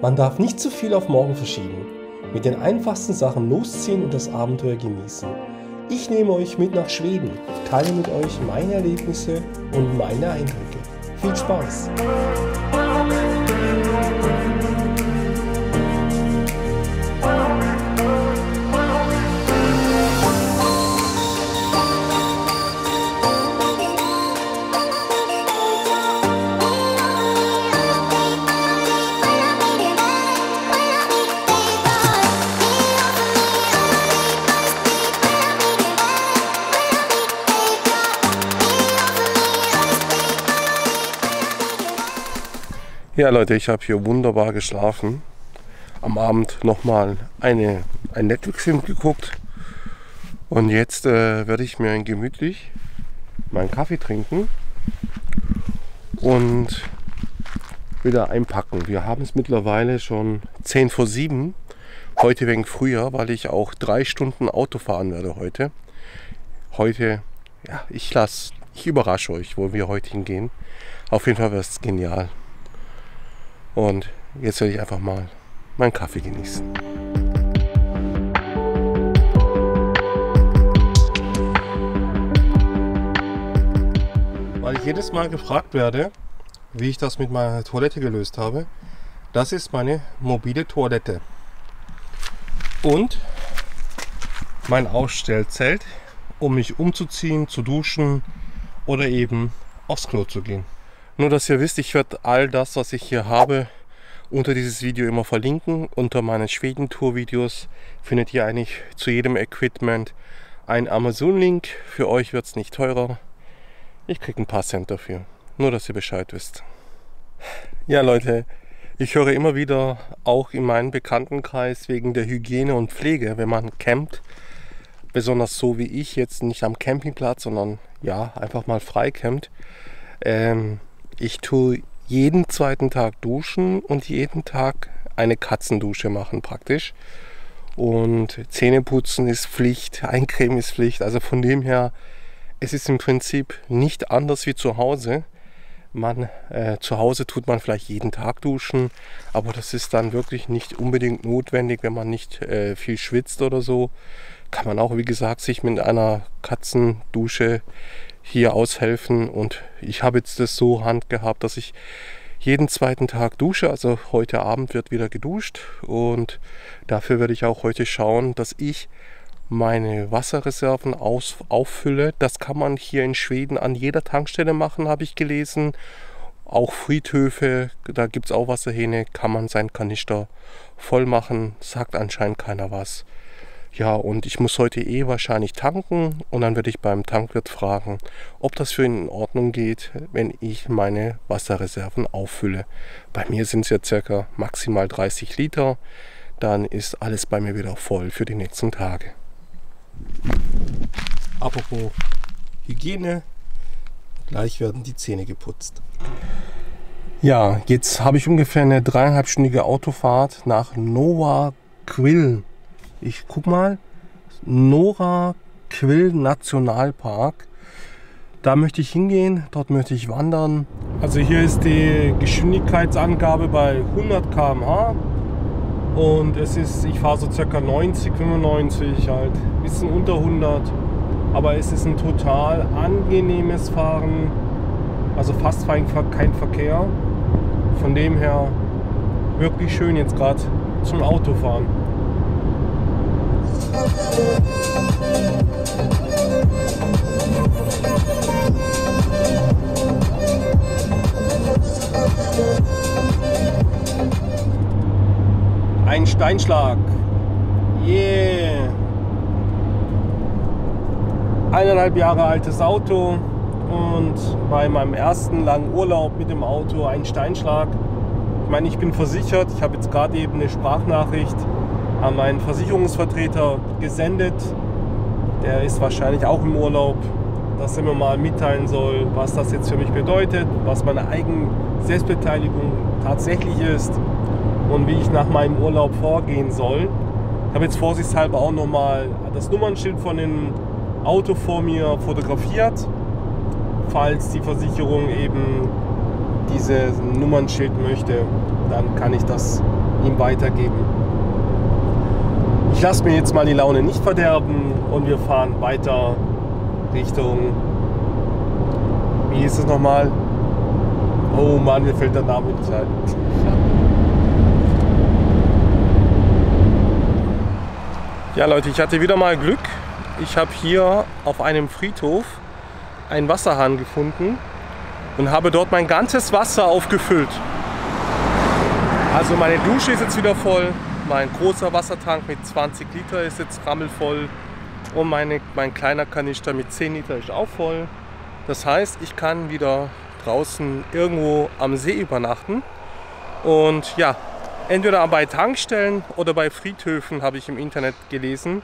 Man darf nicht zu viel auf morgen verschieben. Mit den einfachsten Sachen losziehen und das Abenteuer genießen. Ich nehme euch mit nach Schweden, teile mit euch meine Erlebnisse und meine Eindrücke. Viel Spaß! Ja Leute, ich habe hier wunderbar geschlafen. Am Abend nochmal ein Netflix-Film geguckt. Und jetzt äh, werde ich mir gemütlich meinen Kaffee trinken und wieder einpacken. Wir haben es mittlerweile schon 10 vor 7. Heute wegen früher, weil ich auch drei Stunden Auto fahren werde heute. Heute, ja, ich lasse, ich überrasche euch, wo wir heute hingehen. Auf jeden Fall wäre es genial. Und jetzt werde ich einfach mal meinen Kaffee genießen. Weil ich jedes Mal gefragt werde, wie ich das mit meiner Toilette gelöst habe. Das ist meine mobile Toilette. Und mein Ausstellzelt, um mich umzuziehen, zu duschen oder eben aufs Klo zu gehen. Nur, dass ihr wisst, ich werde all das, was ich hier habe, unter dieses Video immer verlinken. Unter meinen Schweden-Tour-Videos findet ihr eigentlich zu jedem Equipment einen Amazon-Link. Für euch wird es nicht teurer. Ich kriege ein paar Cent dafür. Nur, dass ihr Bescheid wisst. Ja, Leute, ich höre immer wieder, auch in meinem Bekanntenkreis, wegen der Hygiene und Pflege, wenn man campt, besonders so wie ich, jetzt nicht am Campingplatz, sondern ja, einfach mal frei campt, ähm, ich tue jeden zweiten Tag duschen und jeden Tag eine Katzendusche machen praktisch. Und Zähneputzen ist Pflicht, Eincremen ist Pflicht. Also von dem her, es ist im Prinzip nicht anders wie zu Hause. Man, äh, zu Hause tut man vielleicht jeden Tag duschen, aber das ist dann wirklich nicht unbedingt notwendig, wenn man nicht äh, viel schwitzt oder so. Kann man auch, wie gesagt, sich mit einer Katzendusche hier aushelfen. Und ich habe jetzt das so handgehabt, dass ich jeden zweiten Tag dusche. Also heute Abend wird wieder geduscht. Und dafür werde ich auch heute schauen, dass ich meine Wasserreserven aus, auffülle. Das kann man hier in Schweden an jeder Tankstelle machen, habe ich gelesen. Auch Friedhöfe, da gibt es auch Wasserhähne, kann man seinen Kanister voll machen. Sagt anscheinend keiner was. Ja, und ich muss heute eh wahrscheinlich tanken und dann werde ich beim Tankwirt fragen, ob das für ihn in Ordnung geht, wenn ich meine Wasserreserven auffülle. Bei mir sind es ja circa maximal 30 Liter. Dann ist alles bei mir wieder voll für die nächsten Tage. Apropos Hygiene, gleich werden die Zähne geputzt. Ja, jetzt habe ich ungefähr eine dreieinhalbstündige Autofahrt nach Nova Quill ich guck mal, Nora Quill Nationalpark. Da möchte ich hingehen, dort möchte ich wandern. Also hier ist die Geschwindigkeitsangabe bei 100 km/h und es ist, ich fahre so circa 90, 95, halt ein bisschen unter 100. Aber es ist ein total angenehmes Fahren, also fast kein Verkehr. Von dem her wirklich schön jetzt gerade zum Autofahren. Ein Steinschlag. Yeah. Eineinhalb Jahre altes Auto und bei meinem ersten langen Urlaub mit dem Auto ein Steinschlag. Ich meine, ich bin versichert. Ich habe jetzt gerade eben eine Sprachnachricht an meinen Versicherungsvertreter gesendet. Der ist wahrscheinlich auch im Urlaub, dass er mir mal mitteilen soll, was das jetzt für mich bedeutet, was meine eigene Selbstbeteiligung tatsächlich ist und wie ich nach meinem Urlaub vorgehen soll. Ich habe jetzt vorsichtshalber auch nochmal das Nummernschild von dem Auto vor mir fotografiert, falls die Versicherung eben dieses Nummernschild möchte, dann kann ich das ihm weitergeben. Ich lasse mir jetzt mal die Laune nicht verderben und wir fahren weiter Richtung. Wie hieß es nochmal? Oh Mann, mir fällt der Name nicht ein. Ja Leute, ich hatte wieder mal Glück. Ich habe hier auf einem Friedhof einen Wasserhahn gefunden und habe dort mein ganzes Wasser aufgefüllt. Also meine Dusche ist jetzt wieder voll, mein großer Wassertank mit 20 Liter ist jetzt rammelvoll und meine, mein kleiner Kanister mit 10 Liter ist auch voll. Das heißt, ich kann wieder draußen irgendwo am See übernachten und ja, entweder bei Tankstellen oder bei Friedhöfen habe ich im Internet gelesen,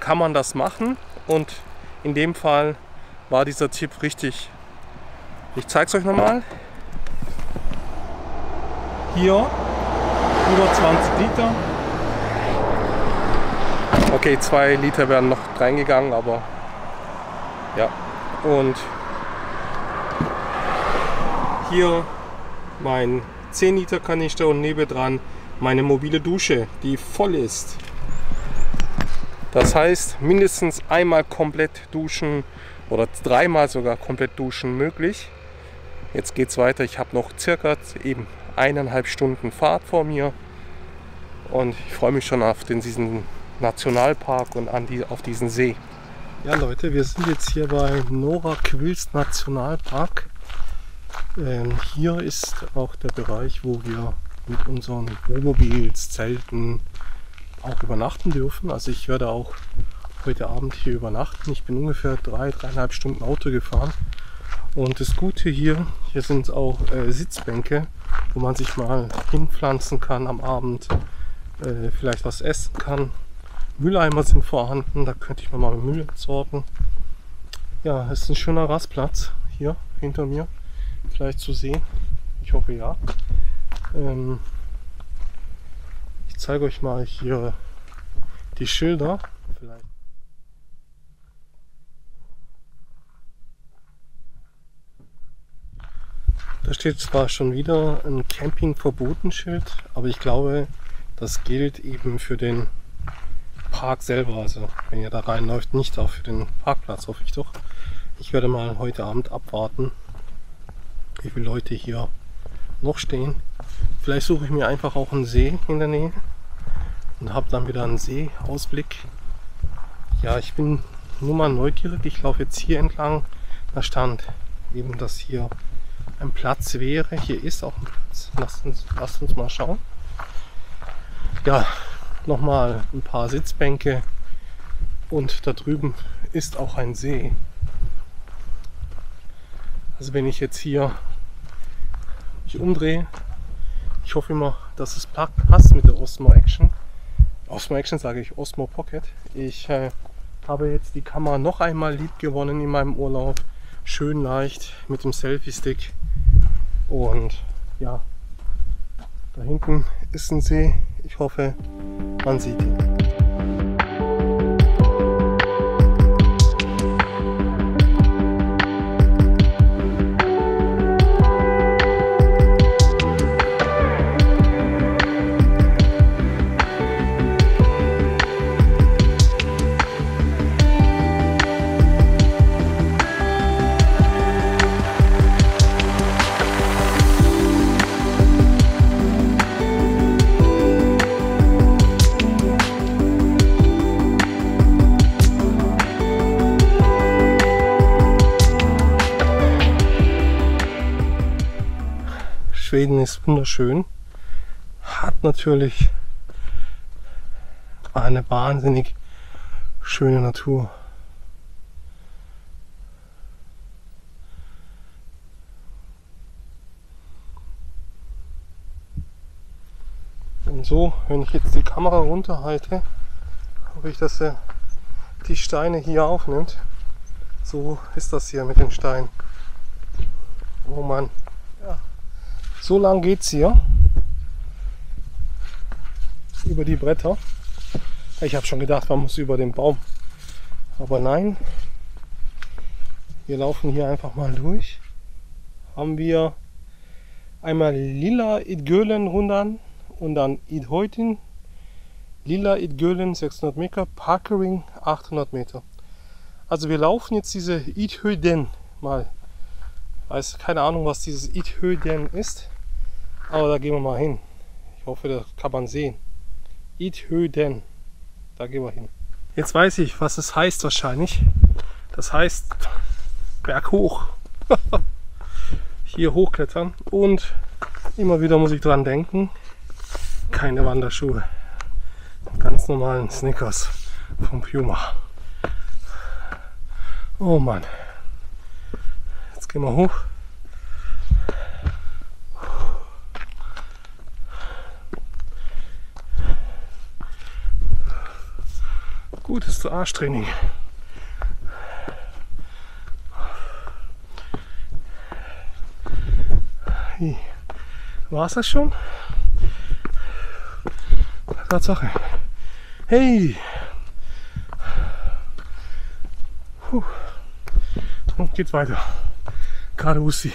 kann man das machen und in dem Fall war dieser Tipp richtig. Ich zeige es euch nochmal. Hier über 20 Liter. Okay, zwei Liter werden noch reingegangen, aber ja. Und hier mein 10 Liter Kanister und nebendran meine mobile Dusche, die voll ist. Das heißt, mindestens einmal komplett duschen oder dreimal sogar komplett duschen möglich. Jetzt geht es weiter. Ich habe noch circa eben eineinhalb Stunden Fahrt vor mir und ich freue mich schon auf den, diesen Nationalpark und an die, auf diesen See. Ja Leute, wir sind jetzt hier bei Nora Quills Nationalpark. Ähm, hier ist auch der Bereich, wo wir mit unseren Wohnmobils, Zelten auch übernachten dürfen. Also ich werde auch heute Abend hier übernachten. Ich bin ungefähr drei, dreieinhalb Stunden Auto gefahren. Und das Gute hier, hier sind auch äh, Sitzbänke, wo man sich mal hinpflanzen kann am Abend, äh, vielleicht was essen kann. Mülleimer sind vorhanden, da könnte ich mir mal Müll entsorgen. Ja, ist ein schöner Rastplatz hier hinter mir, vielleicht zu sehen. Ich hoffe ja. Ähm, ich zeige euch mal hier die Schilder. Vielleicht. Da steht zwar schon wieder ein Camping-Verbotenschild, aber ich glaube, das gilt eben für den Park selber. Also wenn ihr da reinläuft, nicht für den Parkplatz, hoffe ich doch. Ich werde mal heute Abend abwarten, wie viele Leute hier noch stehen. Vielleicht suche ich mir einfach auch einen See in der Nähe und habe dann wieder einen Seeausblick. Ja, ich bin nur mal neugierig. Ich laufe jetzt hier entlang. Da stand eben, dass hier ein Platz wäre. Hier ist auch ein Platz. Lasst uns, lasst uns mal schauen. Ja, nochmal ein paar Sitzbänke und da drüben ist auch ein See. Also wenn ich jetzt hier mich umdrehe, ich hoffe immer, dass es passt mit der Osmo Action. Osmo Action sage ich Osmo Pocket. Ich äh, habe jetzt die Kamera noch einmal lieb gewonnen in meinem Urlaub. Schön leicht mit dem Selfie-Stick. Und ja, da hinten ist ein See. Ich hoffe, man sieht ihn. Schweden ist wunderschön, hat natürlich eine wahnsinnig schöne Natur. Und so, wenn ich jetzt die Kamera runterhalte, hoffe ich, dass er die Steine hier aufnimmt. So ist das hier mit den Steinen. Oh Mann. So lang geht es hier. Über die Bretter. Ich habe schon gedacht, man muss über den Baum. Aber nein. Wir laufen hier einfach mal durch. Haben wir einmal lila Idgölen rundern und dann Idhoitin, Lila Idgölen 600 Meter, Parkering 800 Meter. Also wir laufen jetzt diese Idhöden mal. Weiß keine Ahnung, was dieses Idhöden ist, aber da gehen wir mal hin. Ich hoffe, das kann man sehen. Idhöden. Da gehen wir hin. Jetzt weiß ich, was es heißt wahrscheinlich. Das heißt Berg hoch. Hier hochklettern und immer wieder muss ich dran denken. Keine Wanderschuhe. Ganz normalen Snickers vom Puma. Oh Mann. Jetzt gehen wir hoch. Gutes Arschtraining. War es das schon? Tatsache. Hey! Puh. Und geht's weiter. Gerade Ussi.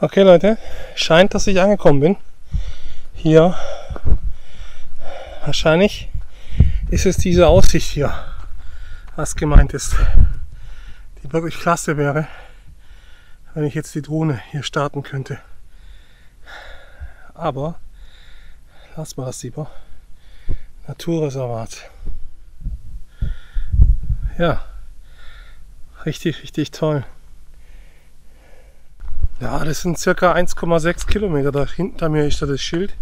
Okay Leute, scheint, dass ich angekommen bin. Hier. Wahrscheinlich ist es diese Aussicht hier, was gemeint ist. Die wirklich klasse wäre, wenn ich jetzt die Drohne hier starten könnte. Aber lass mal das lieber. Naturreservat. Ja, richtig, richtig toll. Ja, das sind circa 1,6 Kilometer. Da hinter mir ist da das Schild.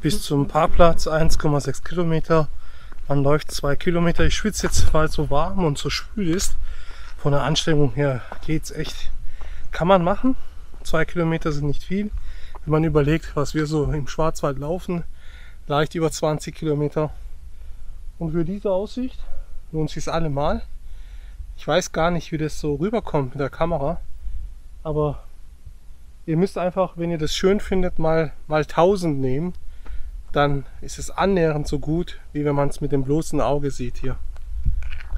Bis zum Parkplatz 1,6 Kilometer. Man läuft zwei Kilometer. Ich schwitze jetzt, weil es so warm und so schwül ist. Von der Anstrengung her geht es echt. Kann man machen. Zwei Kilometer sind nicht viel. Wenn man überlegt, was wir so im Schwarzwald laufen, leicht über 20 Kilometer. Und für diese Aussicht lohnt sich allemal. Ich weiß gar nicht, wie das so rüberkommt mit der Kamera, aber ihr müsst einfach, wenn ihr das schön findet, mal, mal 1000 nehmen. Dann ist es annähernd so gut, wie wenn man es mit dem bloßen Auge sieht hier.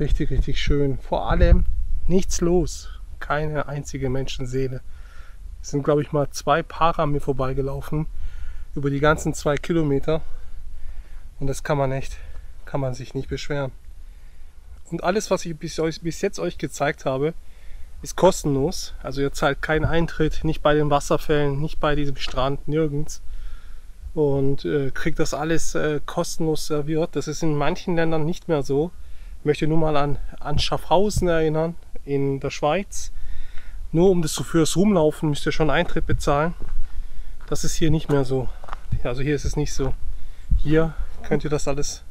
Richtig, richtig schön. Vor allem nichts los. Keine einzige Menschenseele. Es sind, glaube ich, mal zwei Paare an mir vorbeigelaufen. Über die ganzen zwei Kilometer. Und das kann man echt, kann man sich nicht beschweren. Und alles, was ich bis, bis jetzt euch gezeigt habe, ist kostenlos. Also ihr zahlt keinen Eintritt, nicht bei den Wasserfällen, nicht bei diesem Strand, nirgends. Und äh, kriegt das alles äh, kostenlos serviert. Das ist in manchen Ländern nicht mehr so. Ich möchte nur mal an, an Schaffhausen erinnern, in der Schweiz. Nur um das so fürs Rumlaufen müsst ihr schon Eintritt bezahlen. Das ist hier nicht mehr so. Also hier ist es nicht so. Hier könnt ihr das alles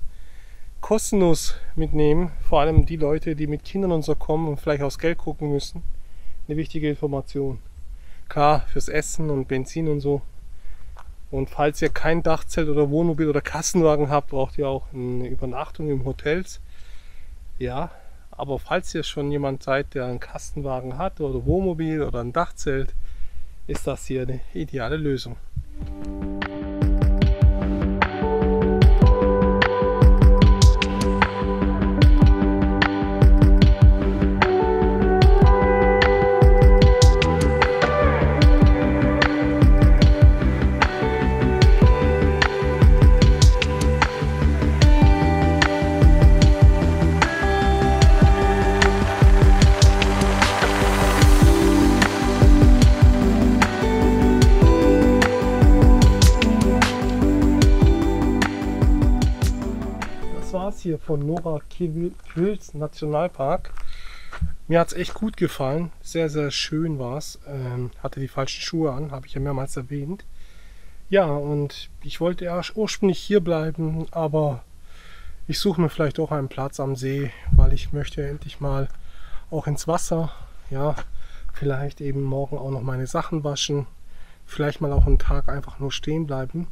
kostenlos mitnehmen. Vor allem die Leute, die mit Kindern und so kommen und vielleicht aufs Geld gucken müssen. Eine wichtige Information. Klar, fürs Essen und Benzin und so. Und falls ihr kein Dachzelt oder Wohnmobil oder Kassenwagen habt, braucht ihr auch eine Übernachtung im Hotels. Ja, aber falls ihr schon jemand seid, der einen Kastenwagen hat oder Wohnmobil oder ein Dachzelt, ist das hier eine ideale Lösung. Von Nora Quills Nationalpark. Mir hat es echt gut gefallen. Sehr, sehr schön war es. Ähm, hatte die falschen Schuhe an, habe ich ja mehrmals erwähnt. Ja, und ich wollte ja ursprünglich hier bleiben, aber ich suche mir vielleicht auch einen Platz am See, weil ich möchte endlich mal auch ins Wasser. Ja, vielleicht eben morgen auch noch meine Sachen waschen. Vielleicht mal auch einen Tag einfach nur stehen bleiben.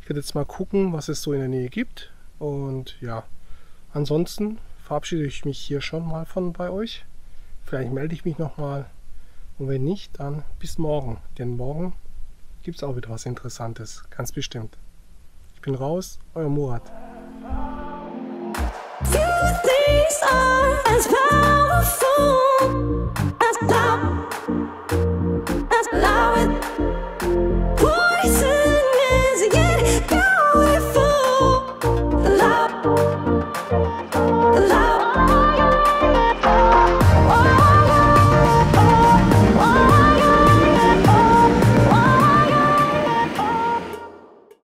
Ich werde jetzt mal gucken, was es so in der Nähe gibt. Und ja, Ansonsten verabschiede ich mich hier schon mal von bei euch. Vielleicht melde ich mich nochmal. Und wenn nicht, dann bis morgen. Denn morgen gibt es auch wieder was Interessantes. Ganz bestimmt. Ich bin raus, euer Murat. Few